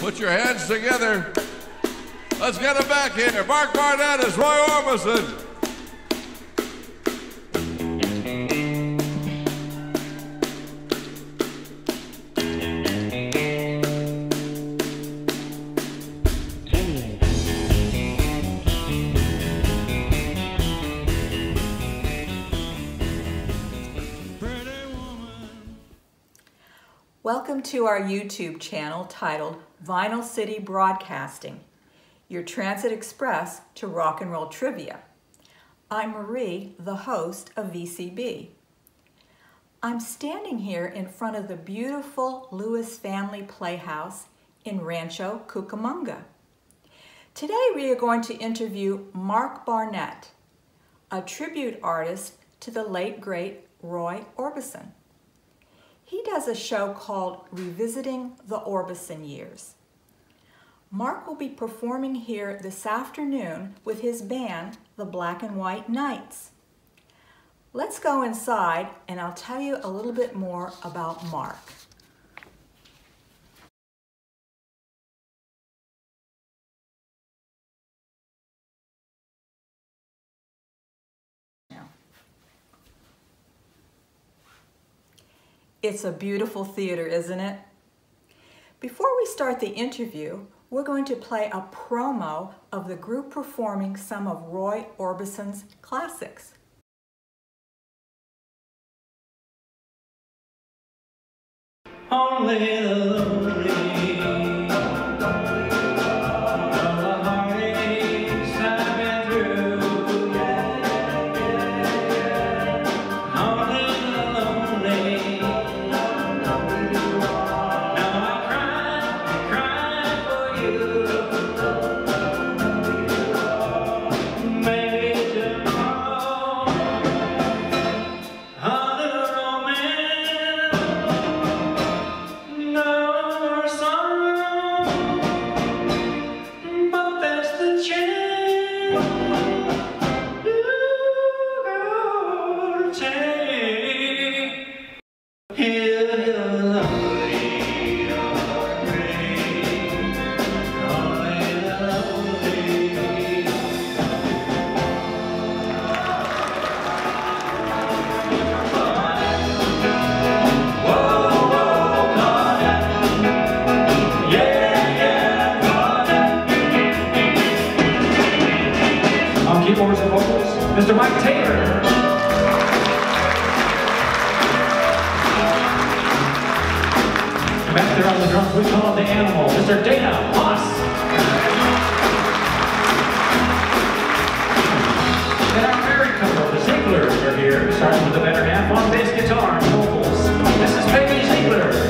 Put your hands together. Let's get them back here. Mark Barnett is Roy Orbison. Welcome to our YouTube channel titled Vinyl City Broadcasting, your transit express to rock and roll trivia. I'm Marie, the host of VCB. I'm standing here in front of the beautiful Lewis Family Playhouse in Rancho Cucamonga. Today we are going to interview Mark Barnett, a tribute artist to the late great Roy Orbison. He does a show called Revisiting the Orbison Years. Mark will be performing here this afternoon with his band, the Black and White Knights. Let's go inside and I'll tell you a little bit more about Mark. It's a beautiful theater, isn't it? Before we start the interview, we're going to play a promo of the group performing some of Roy Orbison's classics. Only Mr. Mike Taylor. Back there on the drums, we call him the animal, Mr. Dana Haas. And our married couple, the Zieglers, are here, starting with the better half on bass guitar and vocals. This is Peggy Ziegler.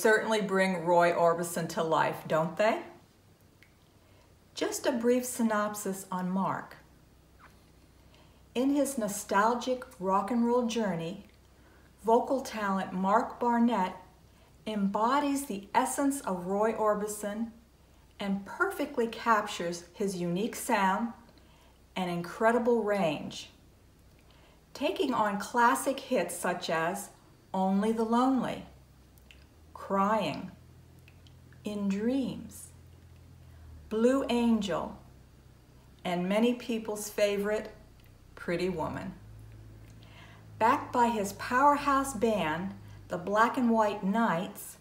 certainly bring Roy Orbison to life, don't they? Just a brief synopsis on Mark. In his nostalgic rock and roll journey, vocal talent Mark Barnett embodies the essence of Roy Orbison and perfectly captures his unique sound and incredible range. Taking on classic hits such as Only the Lonely, Crying, In Dreams, Blue Angel, and many people's favorite Pretty Woman. Backed by his powerhouse band, the Black and White Knights,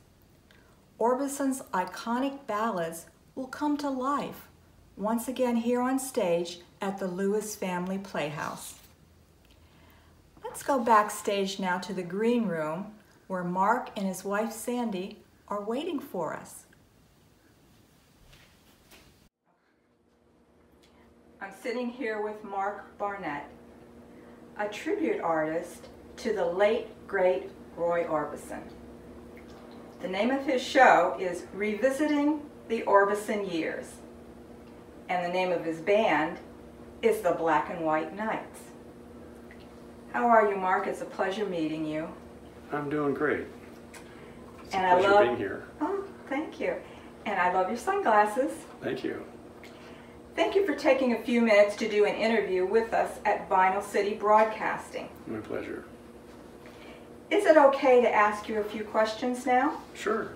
Orbison's iconic ballads will come to life once again here on stage at the Lewis Family Playhouse. Let's go backstage now to the green room where Mark and his wife Sandy are waiting for us. I'm sitting here with Mark Barnett, a tribute artist to the late, great Roy Orbison. The name of his show is Revisiting the Orbison Years, and the name of his band is the Black and White Knights. How are you, Mark? It's a pleasure meeting you. I'm doing great. It's And a I pleasure love- being here. Oh, thank you. And I love your sunglasses. Thank you. Thank you for taking a few minutes to do an interview with us at Vinyl City Broadcasting. My pleasure. Is it okay to ask you a few questions now? Sure.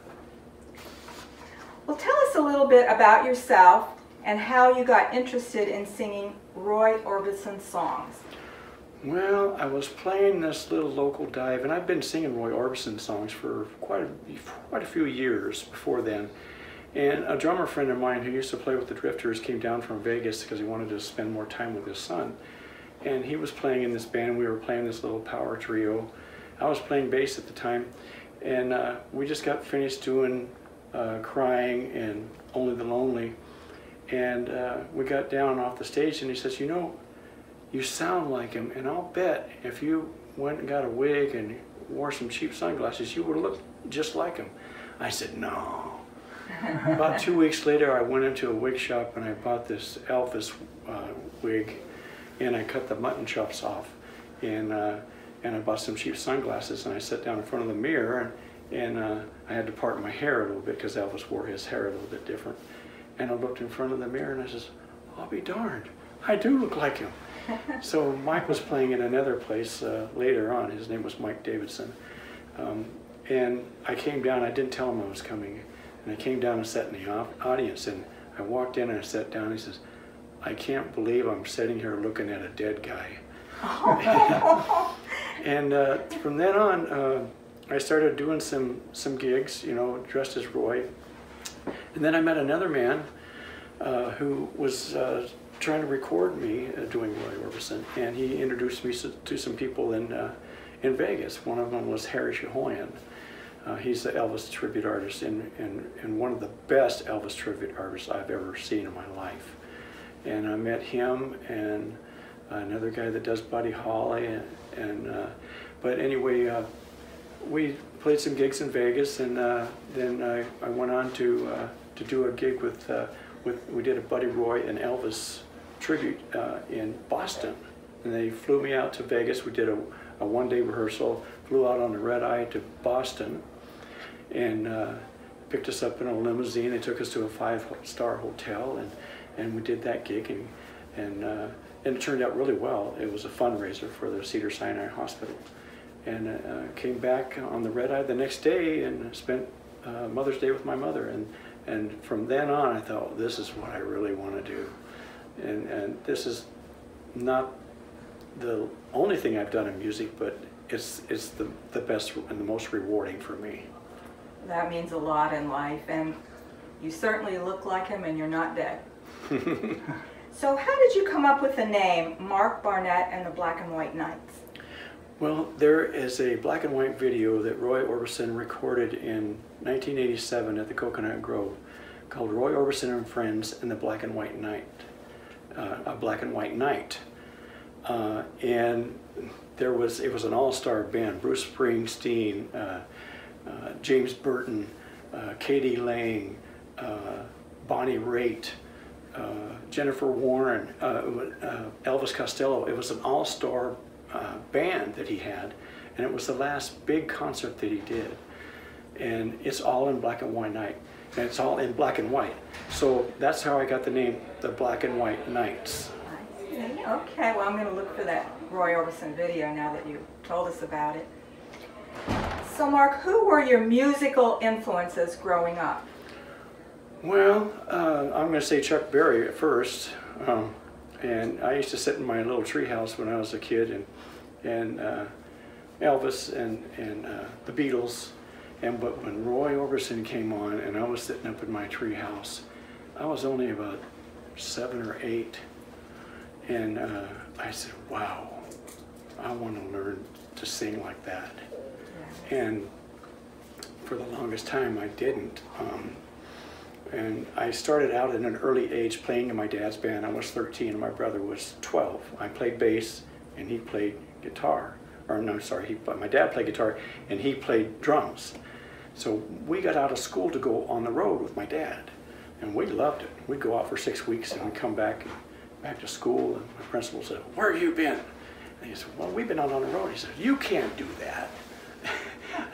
Well, tell us a little bit about yourself and how you got interested in singing Roy Orbison songs. Well, I was playing this little local dive, and I've been singing Roy Orbison songs for quite a, quite a few years before then. And a drummer friend of mine who used to play with the Drifters came down from Vegas because he wanted to spend more time with his son. And he was playing in this band. We were playing this little power trio. I was playing bass at the time, and uh, we just got finished doing uh, "Crying" and "Only the Lonely." And uh, we got down off the stage, and he says, "You know, you sound like him, and I'll bet if you went and got a wig and wore some cheap sunglasses, you would look just like him." I said, "No." About two weeks later, I went into a wig shop and I bought this Elvis uh, wig, and I cut the mutton chops off, and uh, and I bought some cheap sunglasses, and I sat down in front of the mirror, and, and uh, I had to part my hair a little bit because Elvis wore his hair a little bit different, and I looked in front of the mirror and I says, "I'll be darned, I do look like him." so Mike was playing in another place uh, later on. His name was Mike Davidson, um, and I came down. I didn't tell him I was coming, and I came down and sat in the au- audience. And I walked in and I sat down. And He says, "I can't believe I'm sitting here looking at a dead guy." and uh, from then on, uh, I started doing some some gigs. You know, dressed as Roy. And then I met another man uh, who was uh, trying to record me uh, doing Roy Orbison, and he introduced me to some people in uh, in Vegas. One of them was Harry Shahoyan. Uh, he's the Elvis tribute artist and, and, and one of the best Elvis tribute artists I've ever seen in my life. And I met him and another guy that does Buddy Holly. And, and but anyway, we played some gigs in Vegas, and uh, then I, I went on to uh, to do a gig with uh, with we did a Buddy Roy and Elvis tribute uh, in Boston, and they flew me out to Vegas. We did a, a one day rehearsal, flew out on the red eye to Boston, and uh, picked us up in a limousine. They took us to a five star hotel, and and we did that gig, and and uh, and it turned out really well. It was a fundraiser for the Cedar Sinai Hospital and uh, came back on the red eye the next day and spent uh, Mother's Day with my mother. And, and from then on, I thought, this is what I really want to do. And, and this is not the only thing I've done in music, but it's, it's the, the best and the most rewarding for me. That means a lot in life, and you certainly look like him and you're not dead. so, how did you come up with the name Mark Barnett and the Black and White Knights? Well, there is a black and white video that Roy Orbison recorded in 1987 at the Coconut Grove called Roy Orbison and Friends and the Black and White Night, uh, a black and white night. Uh, and there was, it was an all-star band, Bruce Springsteen, uh, uh, James Burton, uh, k.d. lang, uh, Bonnie Raitt, Jennifer Warnes, Elvis Costello. It was an all-star uh, band that he had, and it was the last big concert that he did. And it's all in black and white night, and it's all in black and white. So that's how I got the name, the Black and White Knights. Okay, well, I'm going to look for that Roy Orbison video now that you told us about it. So, Mark, who were your musical influences growing up? Well, uh, I'm going to say Chuck Berry at first. Um, and I used to sit in my little treehouse when I was a kid, and and uh, Elvis and and uh, the Beatles. And but when Roy Orbison came on, and I was sitting up in my treehouse, I was only about seven or eight, and uh, I said, "Wow, I want to learn to sing like that." And for the longest time, I didn't. Um, and I started out at an early age playing in my dad's band. I was 13 and my brother was 12. I played bass and he played guitar. Or no, sorry, he, my dad played guitar and he played drums. So we got out of school to go on the road with my dad. And we loved it. We'd go out for six weeks and we'd come back back to school and my principal said, where have you been? And he said, well, we've been out on the road. He said, you can't do that.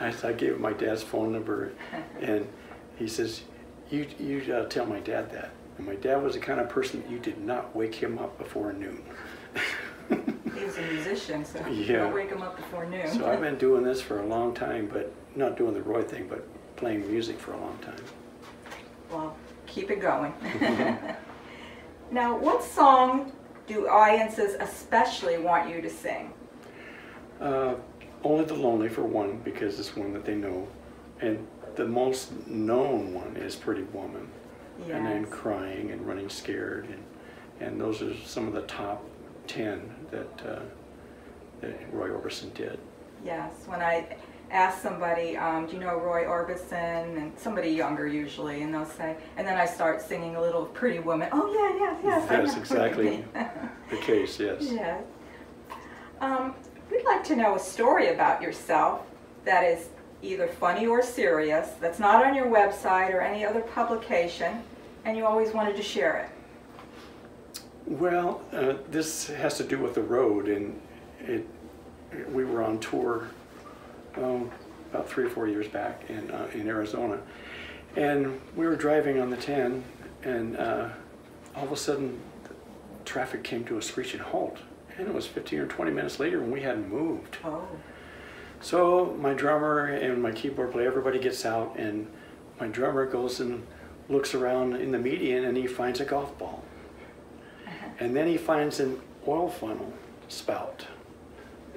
I, I gave him my dad's phone number and he says, you, you uh, tell my dad that. And my dad was the kind of person that you did not wake him up before noon. he was a musician, so yeah. don't wake him up before noon. So I've been doing this for a long time, but not doing the Roy thing, but playing music for a long time. Well, keep it going. now, what song do audiences especially want you to sing? Uh, only the Lonely for one, because it's one that they know. And the most known one is Pretty Woman. Yes. And then Crying and Running Scared. And, and those are some of the top 10 that, uh, that Roy Orbison did. Yes, when I ask somebody, um, do you know Roy Orbison? And somebody younger usually, and they'll say, and then I start singing a little Pretty Woman. Oh, yeah, yeah, yes. That's exactly the case, yes. Yes. Um, we'd like to know a story about yourself that is either funny or serious, that's not on your website or any other publication, and you always wanted to share it. Well, uh, this has to do with the road, and it, we were on tour um, about three or four years back in, uh, in Arizona, and we were driving on the 10, and uh, all of a sudden, traffic came to a screeching halt, and it was 15 or 20 minutes later, and we hadn't moved. Oh. So my drummer and my keyboard player, everybody gets out, and my drummer goes and looks around in the median, and he finds a golf ball. Uh-huh. And then he finds an oil funnel spout.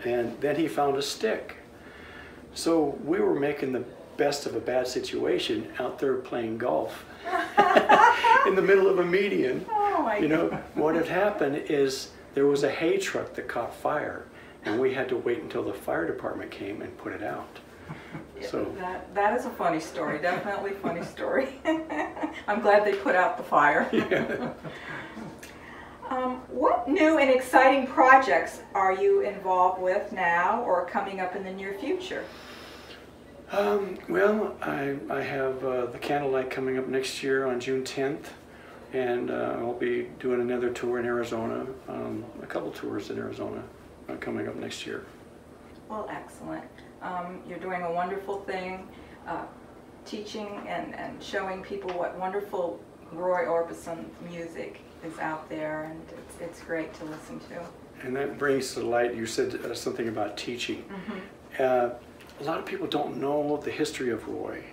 And then he found a stick. So we were making the best of a bad situation out there playing golf in the middle of a median. Oh my You know, what had happened is there was a hay truck that caught fire, and we had to wait until the fire department came and put it out. So, That, that is a funny story, definitely funny story. I'm glad they put out the fire. yeah. Um, what new and exciting projects are you involved with now or coming up in the near future? Um, well, I, I have uh, the Candlelight coming up next year on June 10th, and uh, I'll be doing another tour in Arizona, um, a couple tours in Arizona uh, coming up next year. Well, excellent. Um, you're doing a wonderful thing, uh, teaching and, and showing people what wonderful Roy Orbison music is out there, and it's, it's great to listen to. And that brings to light, you said uh, something about teaching. Uh, a lot of people don't know the history of Roy.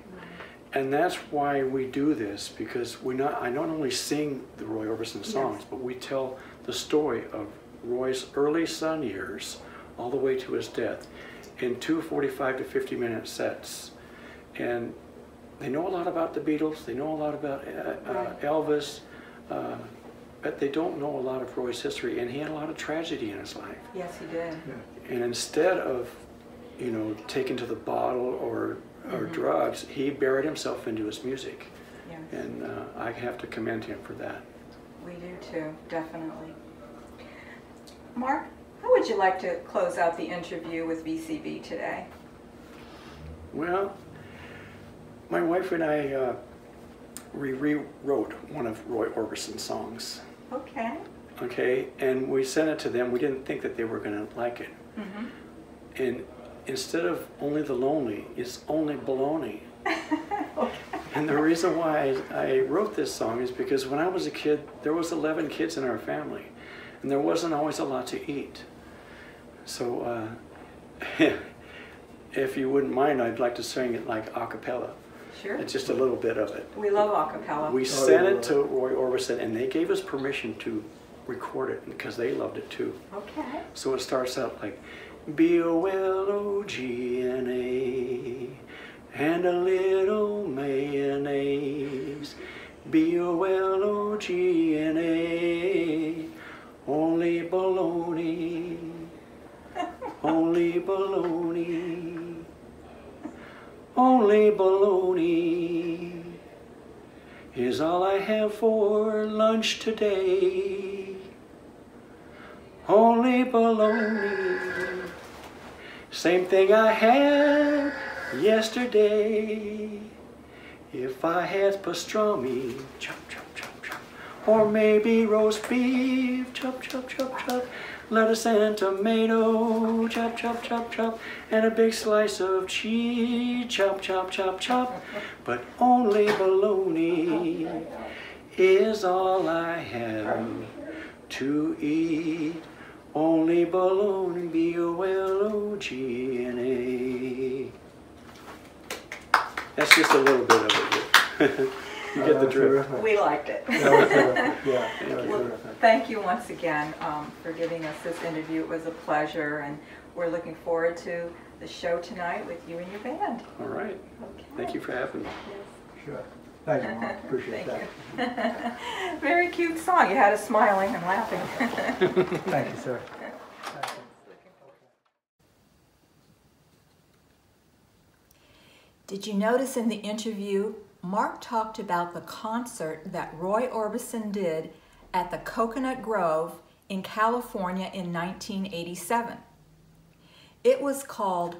And that's why we do this, because we not, I not only sing the Roy Orbison songs, Yes. but we tell the story of Roy's early Sun years all the way to his death in two 45 to 50 minute sets. And they know a lot about the Beatles, they know a lot about uh, uh, Right. Elvis, uh, but they don't know a lot of Roy's history, and he had a lot of tragedy in his life. Yes, he did. And instead of, you know, taking to the bottle or, or drugs, he buried himself into his music. Yes, And uh, I have to commend him for that. we do too, definitely. Mark, how would you like to close out the interview with VCB today? Well, my wife and I uh, re- rewrote one of Roy Orbison's songs. Okay. Okay, and we sent it to them. We didn't think that they were going to like it. Mm-hmm. And instead of only the lonely, it's only baloney. okay. And the reason why I, I wrote this song is because when I was a kid, there was 11 kids in our family, and there wasn't always a lot to eat. So, uh, if you wouldn't mind, I'd like to sing it like a cappella. Sure. It's just a little bit of it. We love acapella. We sent it to Roy Orbison, and they gave us permission to record it because they loved it too. Okay. So it starts out like B O L O G N A and a little mayonnaise. B O L O G N A only baloney, only baloney, only baloney is all I have for lunch today. Only baloney. Same thing I had yesterday. If I had pastrami, chop, chop, chop, chop. Or maybe roast beef, chop, chop, chop, chop. Lettuce and tomato, chop, chop, chop, chop. And a big slice of cheese, chop, chop, chop, chop. But only bologna is all I have to eat. Only bologna, B-O-L-O-G-N-A. That's just a little bit of it. you get the drift. We liked it. That was. Yeah, Well, thank you once again um, for giving us this interview. It was a pleasure, and we're looking forward to the show tonight with you and your band. All right. Okay. Thank you for having me. Sure. Thank you, Mark. Appreciate that. Very cute song. You had us smiling and laughing. Thank you, sir. Did you notice in the interview, Mark talked about the concert that Roy Orbison did at the Coconut Grove in California in 1987? It was called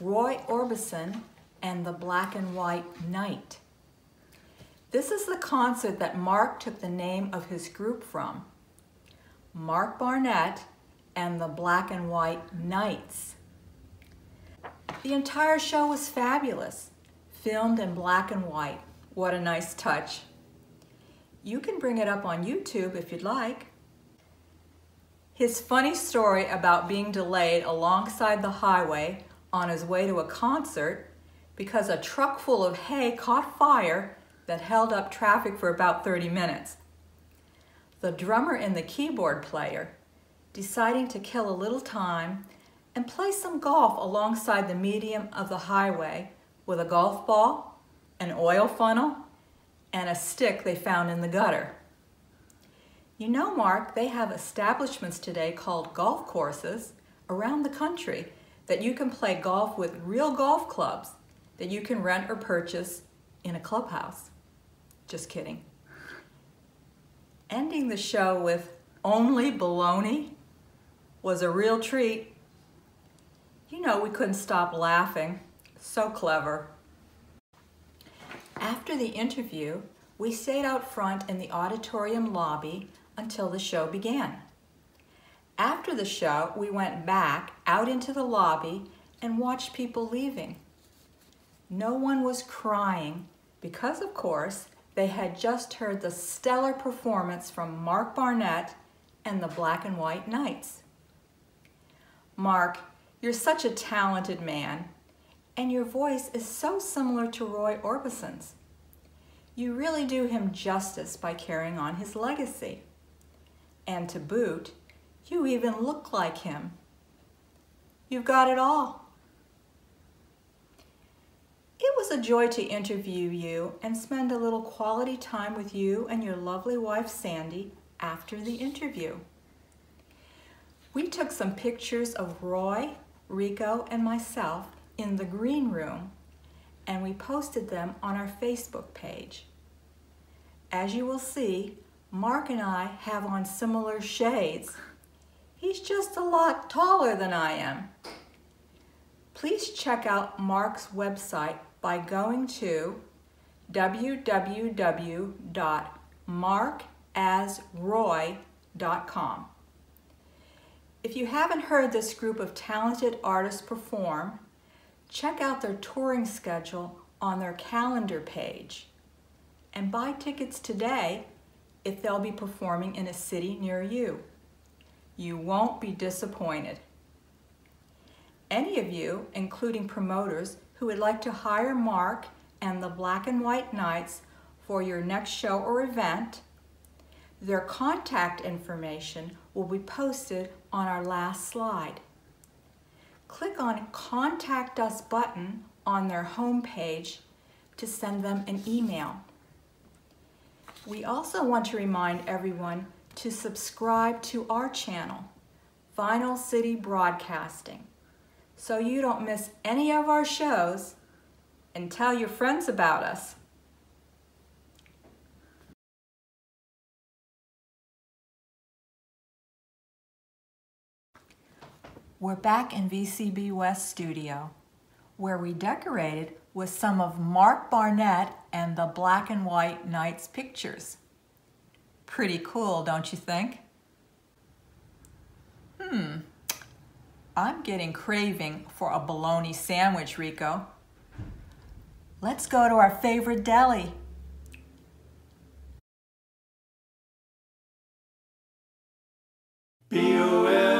Roy Orbison and the Black and White Night. This is the concert that Mark took the name of his group from Mark Barnett and the Black and White Knights. The entire show was fabulous, filmed in black and white. What a nice touch. You can bring it up on YouTube if you'd like. His funny story about being delayed alongside the highway on his way to a concert because a truck full of hay caught fire that held up traffic for about 30 minutes. The drummer and the keyboard player deciding to kill a little time and play some golf alongside the medium of the highway with a golf ball, an oil funnel, and a stick they found in the gutter. You know, Mark, they have establishments today called golf courses around the country that you can play golf with real golf clubs that you can rent or purchase in a clubhouse. Just kidding. Ending the show with only baloney was a real treat. You know, we couldn't stop laughing. So clever. After the interview, we stayed out front in the auditorium lobby until the show began. After the show, we went back out into the lobby and watched people leaving. No one was crying because, of course, they had just heard the stellar performance from Mark Barnett and the Black and White Knights. Mark, you're such a talented man, and your voice is so similar to Roy Orbison's. You really do him justice by carrying on his legacy. And to boot, you even look like him. You've got it all. It was a joy to interview you and spend a little quality time with you and your lovely wife Sandy after the interview. We took some pictures of Roy, Rico, and myself in the green room and we posted them on our Facebook page. As you will see, Mark and I have on similar shades. He's just a lot taller than I am. Please check out Mark's website by going to www.markasroy.com. If you haven't heard this group of talented artists perform, check out their touring schedule on their calendar page and buy tickets today if they'll be performing in a city near you. You won't be disappointed. Any of you, including promoters, who would like to hire Mark and the Black and White Knights for your next show or event, their contact information will be posted on our last slide. Click on Contact Us button on their homepage to send them an email. We also want to remind everyone to subscribe to our channel, Vinyl City Broadcasting, so you don't miss any of our shows and tell your friends about us. We're back in VCB West studio, where we decorated with some of Mark Barnett and the Black and White Knights pictures. Pretty cool, don't you think? Hmm, I'm getting craving for a bologna sandwich, Rico. Let's go to our favorite deli. B-O-L